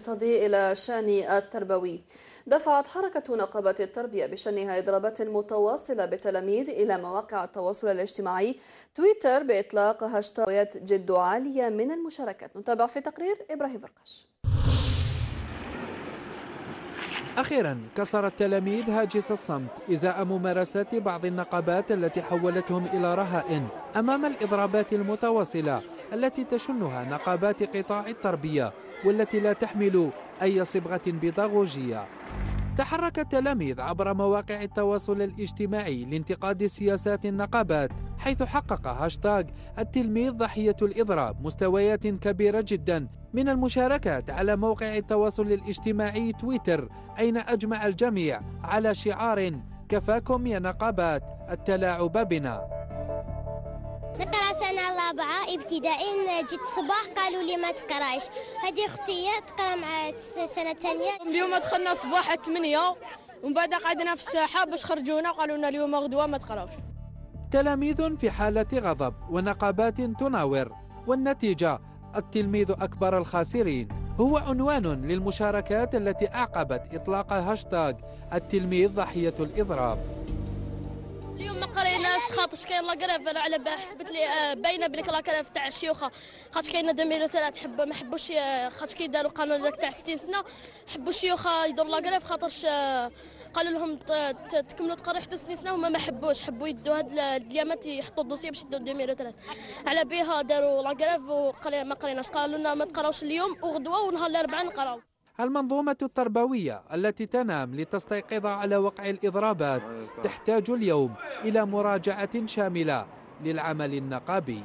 الاقتصادي إلى شأن التربوي. دفعت حركة نقابة التربية بشأنها إضرابات متواصلة بالتلاميذ إلى مواقع التواصل الاجتماعي تويتر بإطلاق هاشتاغات جد عالية من المشاركات. نتابع في تقرير إبراهيم برقش أخيرا كسر التلاميذ هاجس الصمت إزاء ممارسات بعض النقابات التي حولتهم إلى رهائن أمام الإضرابات المتواصلة. التي تشنها نقابات قطاع التربية والتي لا تحمل أي صبغة بيداغوجية. تحرك التلاميذ عبر مواقع التواصل الاجتماعي لانتقاد سياسات النقابات حيث حقق هاشتاغ التلميذ ضحية الإضراب مستويات كبيرة جدا من المشاركات على موقع التواصل الاجتماعي تويتر أين أجمع الجميع على شعار كفاكم يا نقابات التلاعب بنا. نقرا سنة رابعة ابتدائي جيت الصباح قالوا لي ما تقرايش. هذه أختي تقرا مع سنة ثانية اليوم دخلنا صباح 8 ومن بعد قعدنا في الساحة باش خرجونا وقالوا لنا اليوم غدوة ما تقراوش. تلاميذ في حالة غضب ونقابات تناور والنتيجة التلميذ أكبر الخاسرين. هو عنوان للمشاركات التي أعقبت إطلاق هاشتاغ التلميذ ضحية الإضراب. اليوم ما قريناش خاطر كاين la grève على حسبت لي آه، باينة بليك la grève تاع الشيوخه خاطر كاين 2003 حب ما حبوش آه، خاطر كي داروا قانون ذاك تاع 60 سنة حبوا الشيوخه يدوروا la grève خاطرش آه، قالوا لهم تكملوا تقروا حتى 60 سنة هما ما حبوش حبوا يدوا هاد الديامات يحطوا ال dossier باش يدوا 2003 على بها داروا la grève وما قريناش. قالوا لنا ما تقراوش اليوم وغدوه ونهار الأربعاء نقراو. المنظومة التربوية التي تنام لتستيقظ على وقع الإضرابات تحتاج اليوم إلى مراجعة شاملة للعمل النقابي.